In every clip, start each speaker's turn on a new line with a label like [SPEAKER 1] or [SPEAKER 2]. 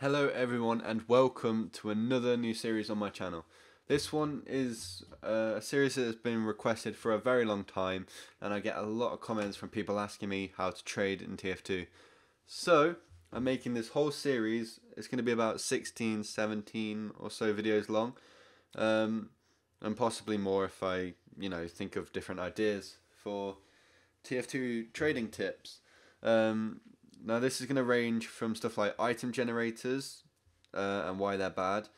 [SPEAKER 1] Hello everyone and welcome to another new series on my channel. This one is uh, a series that has been requested for a very long time and I get a lot of comments from people asking me how to trade in TF2. So I'm making this whole series, it's going to be about 16, 17 or so videos long um, and possibly more if I you know think of different ideas for TF2 trading tips. Um, now this is going to range from stuff like item generators uh, and why they're bad,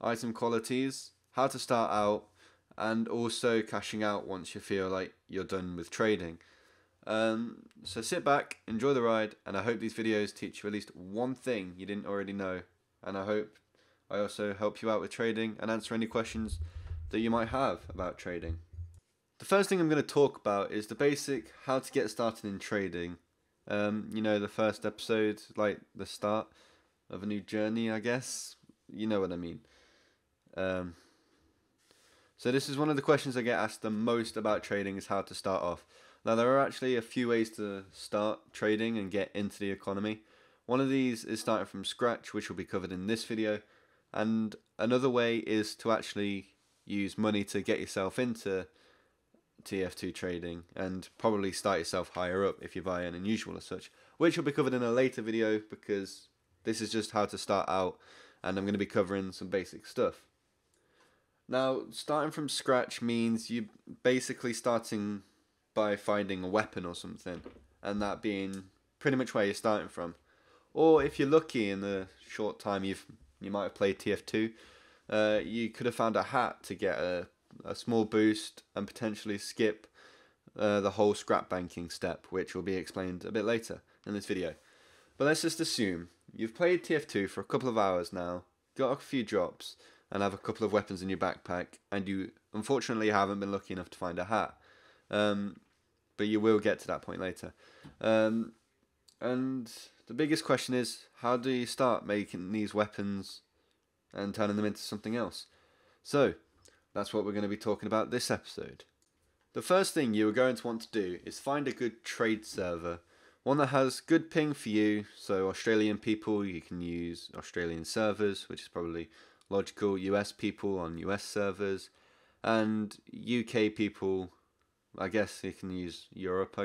[SPEAKER 1] item qualities, how to start out, and also cashing out once you feel like you're done with trading. Um, so sit back, enjoy the ride, and I hope these videos teach you at least one thing you didn't already know. And I hope I also help you out with trading and answer any questions that you might have about trading. The first thing I'm going to talk about is the basic how to get started in trading um, you know, the first episode, like the start of a new journey, I guess. You know what I mean. Um, so this is one of the questions I get asked the most about trading is how to start off. Now there are actually a few ways to start trading and get into the economy. One of these is starting from scratch, which will be covered in this video. And another way is to actually use money to get yourself into TF2 trading and probably start yourself higher up if you buy an unusual or such, which will be covered in a later video because this is just how to start out and I'm going to be covering some basic stuff. Now, starting from scratch means you basically starting by finding a weapon or something and that being pretty much where you're starting from. Or if you're lucky in the short time you've you might have played TF2, uh, you could have found a hat to get a a small boost and potentially skip uh, the whole scrap banking step, which will be explained a bit later in this video. But let's just assume you've played TF2 for a couple of hours now, got a few drops, and have a couple of weapons in your backpack, and you unfortunately haven't been lucky enough to find a hat. Um, but you will get to that point later. Um, and the biggest question is how do you start making these weapons and turning them into something else? So, that's what we're going to be talking about this episode. The first thing you are going to want to do is find a good trade server. One that has good ping for you, so Australian people, you can use Australian servers, which is probably logical, US people on US servers, and UK people, I guess you can use Europe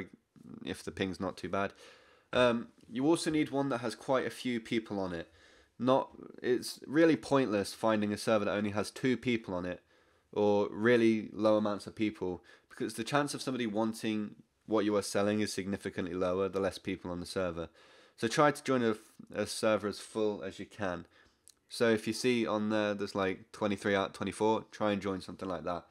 [SPEAKER 1] if the ping's not too bad. Um, you also need one that has quite a few people on it. Not, it's really pointless finding a server that only has two people on it or really low amounts of people because the chance of somebody wanting what you are selling is significantly lower the less people on the server. So try to join a, a server as full as you can. So if you see on there there's like 23 out of 24, try and join something like that.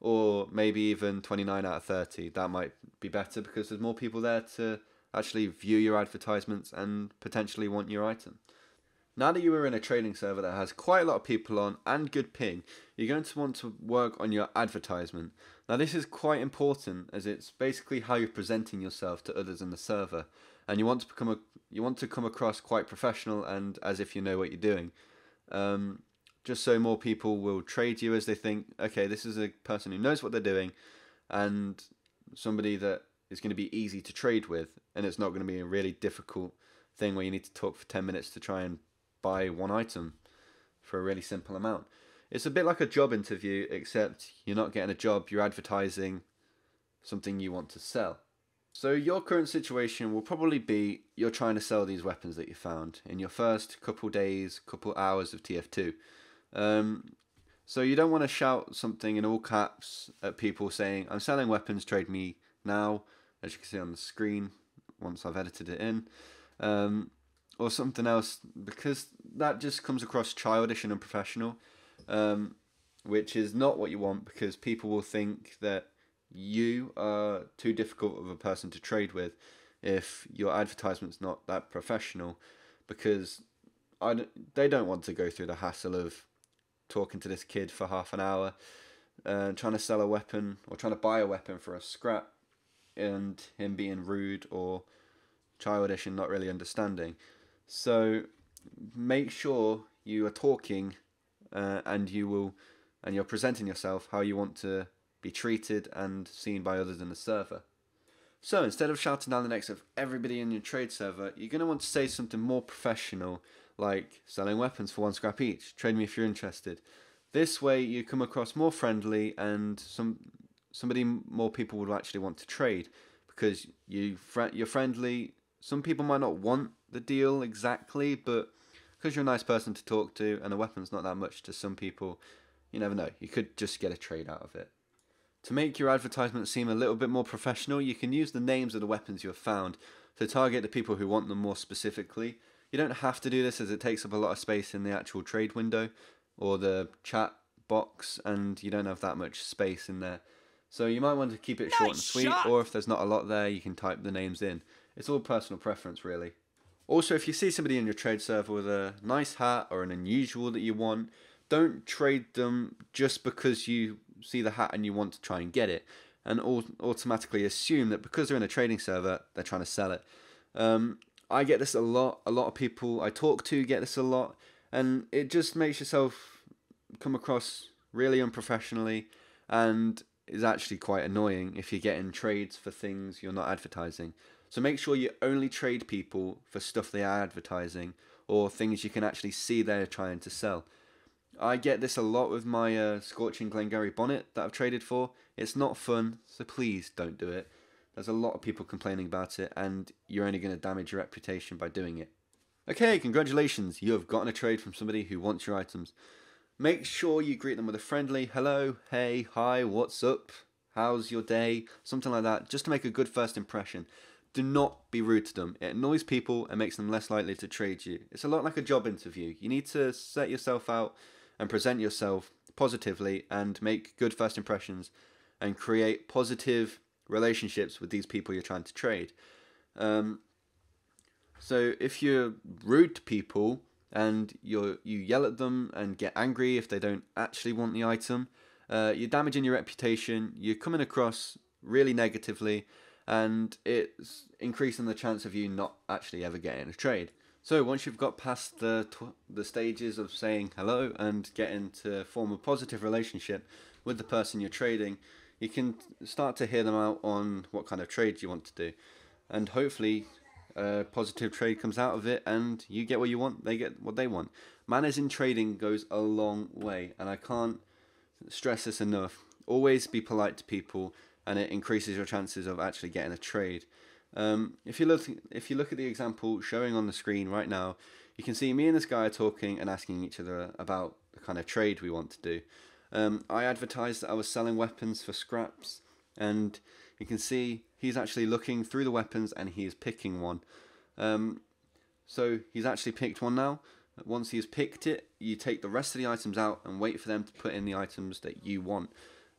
[SPEAKER 1] Or maybe even 29 out of 30. That might be better because there's more people there to actually view your advertisements and potentially want your item. Now that you are in a trading server that has quite a lot of people on and good ping, you're going to want to work on your advertisement. Now this is quite important as it's basically how you're presenting yourself to others in the server and you want to become a you want to come across quite professional and as if you know what you're doing. Um, just so more people will trade you as they think, okay, this is a person who knows what they're doing and somebody that is going to be easy to trade with and it's not going to be a really difficult thing where you need to talk for 10 minutes to try and buy one item for a really simple amount. It's a bit like a job interview, except you're not getting a job, you're advertising something you want to sell. So your current situation will probably be you're trying to sell these weapons that you found in your first couple days, couple hours of TF2. Um, so you don't want to shout something in all caps at people saying, I'm selling weapons, trade me now, as you can see on the screen once I've edited it in. Um, or something else because that just comes across childish and unprofessional, um, which is not what you want because people will think that you are too difficult of a person to trade with if your advertisement's not that professional because I, they don't want to go through the hassle of talking to this kid for half an hour uh, trying to sell a weapon or trying to buy a weapon for a scrap and him being rude or childish and not really understanding. So make sure you are talking uh, and you will and you're presenting yourself how you want to be treated and seen by others in the server. So instead of shouting down the necks of everybody in your trade server, you're going to want to say something more professional, like selling weapons for one scrap each. Trade me if you're interested. This way, you come across more friendly, and some somebody more people would actually want to trade because you you're friendly. Some people might not want the deal exactly, but because you're a nice person to talk to, and the weapon's not that much to some people, you never know. You could just get a trade out of it. To make your advertisement seem a little bit more professional, you can use the names of the weapons you have found to target the people who want them more specifically. You don't have to do this as it takes up a lot of space in the actual trade window or the chat box, and you don't have that much space in there. So you might want to keep it nice short and sweet, shot. or if there's not a lot there, you can type the names in. It's all personal preference, really. Also, if you see somebody in your trade server with a nice hat or an unusual that you want, don't trade them just because you see the hat and you want to try and get it, and automatically assume that because they're in a trading server, they're trying to sell it. Um, I get this a lot. A lot of people I talk to get this a lot, and it just makes yourself come across really unprofessionally and is actually quite annoying if you're getting trades for things you're not advertising. So make sure you only trade people for stuff they are advertising or things you can actually see they're trying to sell. I get this a lot with my uh, Scorching Glengarry bonnet that I've traded for. It's not fun, so please don't do it. There's a lot of people complaining about it, and you're only going to damage your reputation by doing it. Okay, congratulations, you have gotten a trade from somebody who wants your items. Make sure you greet them with a friendly hello, hey, hi, what's up, how's your day, something like that, just to make a good first impression. Do not be rude to them. It annoys people and makes them less likely to trade you. It's a lot like a job interview. You need to set yourself out and present yourself positively and make good first impressions and create positive relationships with these people you're trying to trade. Um, so if you're rude to people and you you yell at them and get angry if they don't actually want the item, uh, you're damaging your reputation. You're coming across really negatively, and it's increasing the chance of you not actually ever getting a trade. So once you've got past the the stages of saying hello and getting to form a positive relationship with the person you're trading, you can start to hear them out on what kind of trade you want to do, and hopefully a positive trade comes out of it, and you get what you want, they get what they want. Manners in trading goes a long way, and I can't stress this enough. Always be polite to people, and it increases your chances of actually getting a trade. Um, if you look, if you look at the example showing on the screen right now, you can see me and this guy are talking and asking each other about the kind of trade we want to do. Um, I advertised that I was selling weapons for scraps, and you can see he's actually looking through the weapons and he is picking one. Um, so he's actually picked one now. Once he's picked it, you take the rest of the items out and wait for them to put in the items that you want.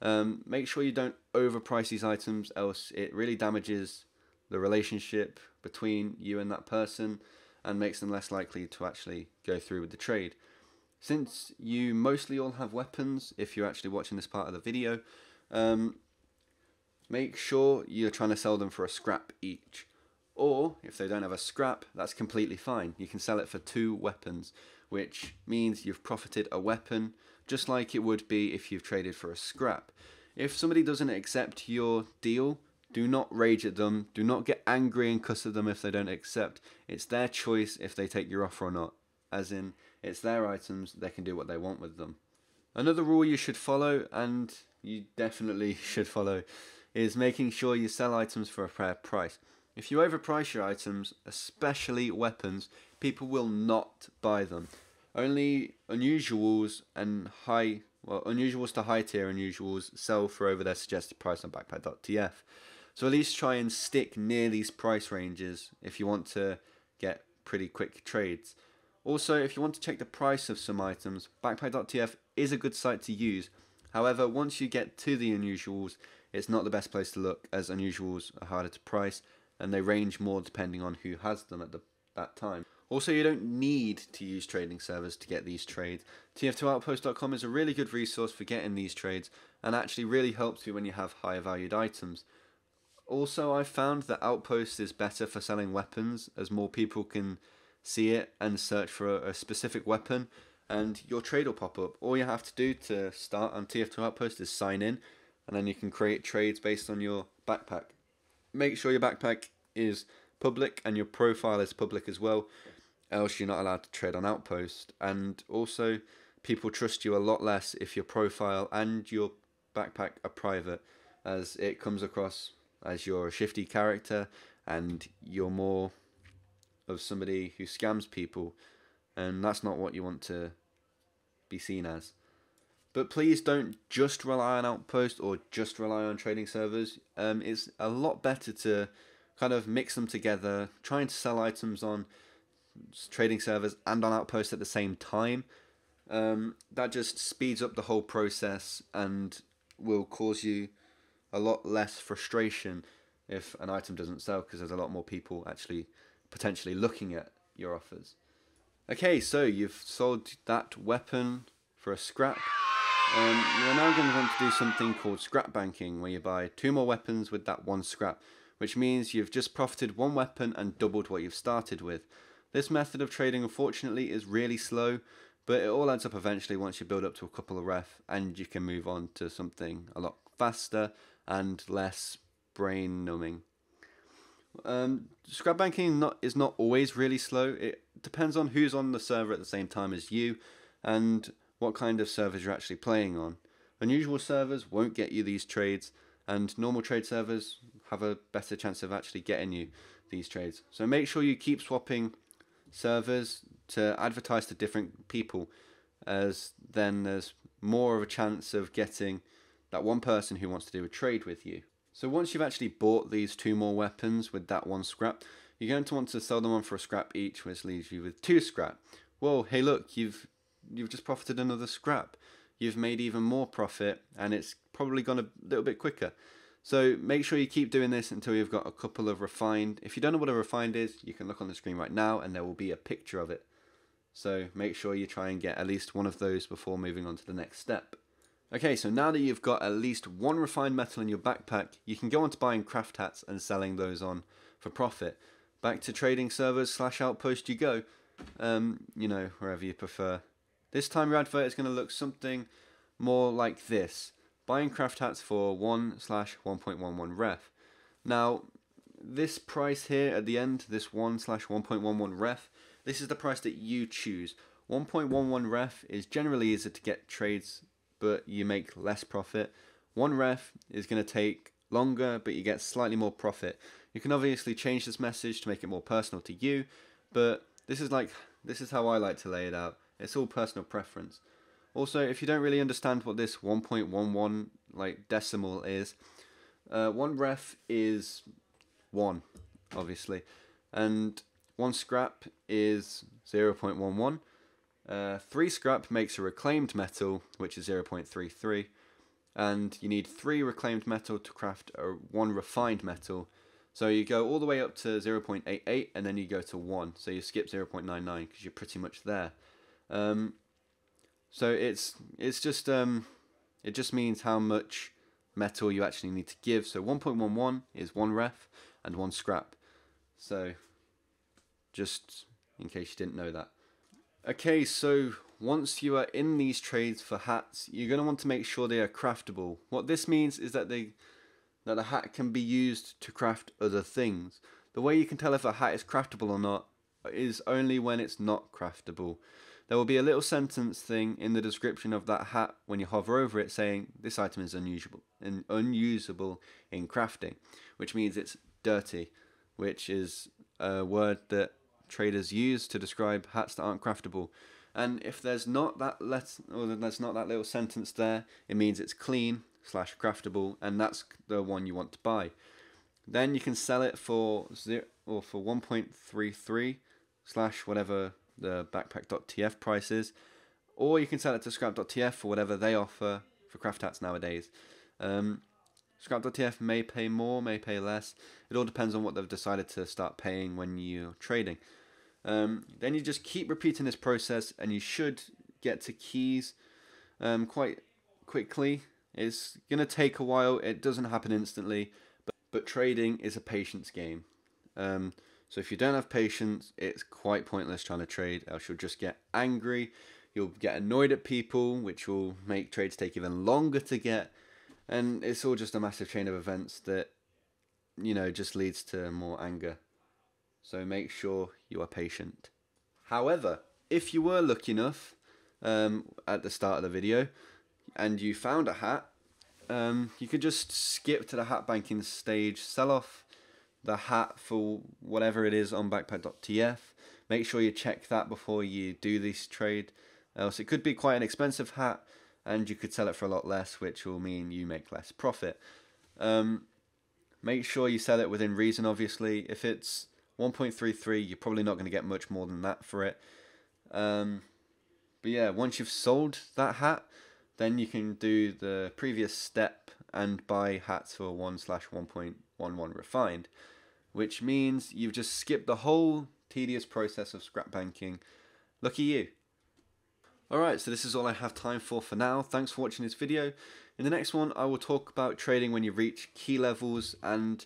[SPEAKER 1] Um, make sure you don't overprice these items, else it really damages the relationship between you and that person and makes them less likely to actually go through with the trade. Since you mostly all have weapons, if you're actually watching this part of the video, um, make sure you're trying to sell them for a scrap each. Or, if they don't have a scrap, that's completely fine. You can sell it for two weapons, which means you've profited a weapon, just like it would be if you've traded for a scrap. If somebody doesn't accept your deal, do not rage at them. Do not get angry and cuss at them if they don't accept. It's their choice if they take your offer or not. As in, it's their items, they can do what they want with them. Another rule you should follow, and you definitely should follow, is making sure you sell items for a fair price. If you overprice your items, especially weapons, people will not buy them. Only unusuals and high, well, unusuals to high tier unusuals sell for over their suggested price on backpack.tf. So at least try and stick near these price ranges if you want to get pretty quick trades. Also, if you want to check the price of some items, backpack.tf is a good site to use. However, once you get to the unusuals, it's not the best place to look as unusuals are harder to price and they range more depending on who has them at the, that time. Also, you don't need to use trading servers to get these trades. TF2Outpost.com is a really good resource for getting these trades and actually really helps you when you have higher valued items. Also, I found that Outpost is better for selling weapons as more people can see it and search for a, a specific weapon, and your trade will pop up. All you have to do to start on TF2 Outpost is sign in, and then you can create trades based on your backpack. Make sure your backpack is public and your profile is public as well. else you're not allowed to trade on Outpost. And also, people trust you a lot less if your profile and your backpack are private, as it comes across as you're a shifty character and you're more of somebody who scams people, and that's not what you want to be seen as. But please don't just rely on Outpost or just rely on trading servers. Um, it's a lot better to kind of mix them together, trying to sell items on trading servers and on Outpost at the same time. Um, that just speeds up the whole process and will cause you a lot less frustration if an item doesn't sell because there's a lot more people actually potentially looking at your offers. Okay, so you've sold that weapon for a scrap. Um, you're now going to want to do something called scrap banking, where you buy two more weapons with that one scrap, which means you've just profited one weapon and doubled what you've started with. This method of trading, unfortunately, is really slow, but it all adds up eventually once you build up to a couple of ref, and you can move on to something a lot faster and less brain numbing. Um, scrap banking not, is not always really slow. It depends on who's on the server at the same time as you, and what kind of servers you're actually playing on. Unusual servers won't get you these trades, and normal trade servers have a better chance of actually getting you these trades. So make sure you keep swapping servers to advertise to different people, as then there's more of a chance of getting that one person who wants to do a trade with you. So once you've actually bought these two more weapons with that one scrap, you're going to want to sell them on for a scrap each, which leaves you with two scrap. Well, hey look, you've you've just profited another scrap. You've made even more profit and it's probably gone a little bit quicker. So make sure you keep doing this until you've got a couple of refined. If you don't know what a refined is, you can look on the screen right now and there will be a picture of it. So make sure you try and get at least one of those before moving on to the next step. Okay, so now that you've got at least one refined metal in your backpack, you can go on to buying craft hats and selling those on for profit. Back to trading servers slash outpost you go, um, you know, wherever you prefer. This time your advert is going to look something more like this. Buying craft hats for 1 slash 1.11 ref. Now, this price here at the end, this 1 slash 1.11 ref, this is the price that you choose. 1.11 ref is generally easier to get trades, but you make less profit. 1 ref is going to take longer, but you get slightly more profit. You can obviously change this message to make it more personal to you, but this is like this is how I like to lay it out. It's all personal preference. Also, if you don't really understand what this 1.11 like decimal is, uh, one ref is one, obviously, and one scrap is 0.11. Uh, three scrap makes a reclaimed metal, which is 0.33, and you need three reclaimed metal to craft a one refined metal. So you go all the way up to 0.88, and then you go to 1, so you skip 0.99 because you're pretty much there. Um, so it's it's just um, it just means how much metal you actually need to give. So 1.11 is one ref and one scrap. So just in case you didn't know that. Okay, so once you are in these trades for hats, you're going to want to make sure they are craftable. What this means is that they that a hat can be used to craft other things. The way you can tell if a hat is craftable or not is only when it's not craftable. There will be a little sentence thing in the description of that hat when you hover over it saying this item is unusable and unusable in crafting, which means it's dirty, which is a word that traders use to describe hats that aren't craftable. And if there's not that let or there's not that little sentence there, it means it's clean slash craftable, and that's the one you want to buy. Then you can sell it for zero or for 1.33 slash whatever the backpack.tf prices, or you can sell it to scrap.tf for whatever they offer for craft hats nowadays. Um, scrap.tf may pay more, may pay less. It all depends on what they've decided to start paying when you're trading. Um, then you just keep repeating this process, and you should get to keys um, quite quickly. It's going to take a while. It doesn't happen instantly, but, but trading is a patience game. Um, so if you don't have patience, it's quite pointless trying to trade, else you'll just get angry. You'll get annoyed at people, which will make trades take even longer to get. And it's all just a massive chain of events that, you know, just leads to more anger. So make sure you are patient. However, if you were lucky enough um, at the start of the video and you found a hat, um, you could just skip to the hat banking stage, sell off the hat for whatever it is on backpack.tf. Make sure you check that before you do this trade, else it could be quite an expensive hat and you could sell it for a lot less, which will mean you make less profit. Um, make sure you sell it within reason, obviously. If it's 1.33, you're probably not going to get much more than that for it. Um, but yeah, once you've sold that hat, then you can do the previous step and buy hats for 1 slash 1.11 refined, which means you've just skipped the whole tedious process of scrap banking. Lucky you. Alright, so this is all I have time for for now. Thanks for watching this video. In the next one, I will talk about trading when you reach key levels, and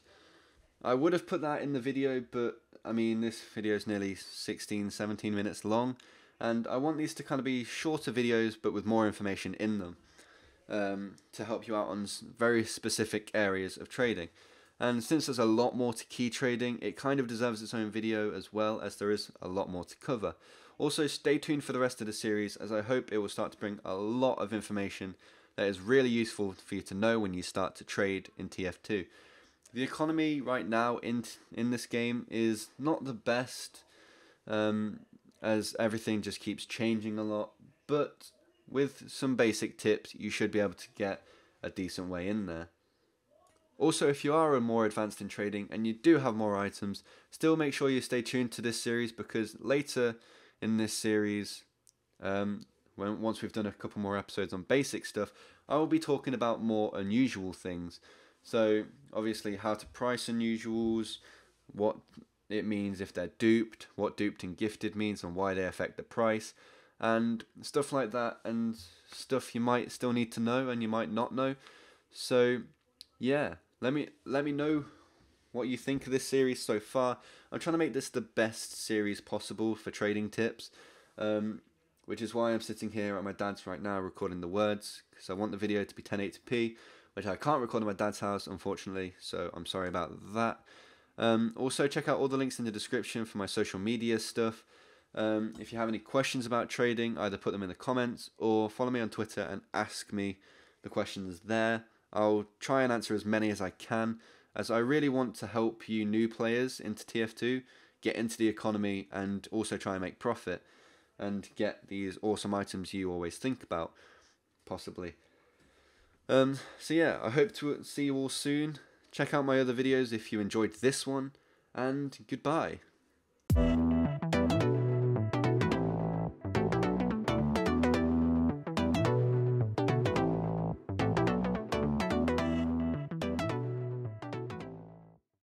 [SPEAKER 1] I would have put that in the video, but I mean, this video is nearly 16, 17 minutes long, and I want these to kind of be shorter videos, but with more information in them, um, to help you out on very specific areas of trading. And since there's a lot more to key trading, it kind of deserves its own video as well as there is a lot more to cover. Also, stay tuned for the rest of the series as I hope it will start to bring a lot of information that is really useful for you to know when you start to trade in TF2. The economy right now in in this game is not the best, um, as everything just keeps changing a lot. But with some basic tips, you should be able to get a decent way in there. Also, if you are more advanced in trading and you do have more items, still make sure you stay tuned to this series because later in this series, um, when once we've done a couple more episodes on basic stuff, I will be talking about more unusual things. So obviously how to price unusuals, what it means if they're duped, what duped and gifted means and why they affect the price, and stuff like that, and stuff you might still need to know and you might not know. So yeah, let me let me know what you think of this series so far. I'm trying to make this the best series possible for trading tips, um, which is why I'm sitting here at my dad's right now recording the words, because I want the video to be 1080p, which I can't record in my dad's house, unfortunately, so I'm sorry about that. Um, also, check out all the links in the description for my social media stuff. Um, if you have any questions about trading, either put them in the comments or follow me on Twitter and ask me the questions there. I'll try and answer as many as I can as I really want to help you new players into TF2 get into the economy and also try and make profit and get these awesome items you always think about, possibly. Um, so yeah, I hope to see you all soon. Check out my other videos if you enjoyed this one, and goodbye.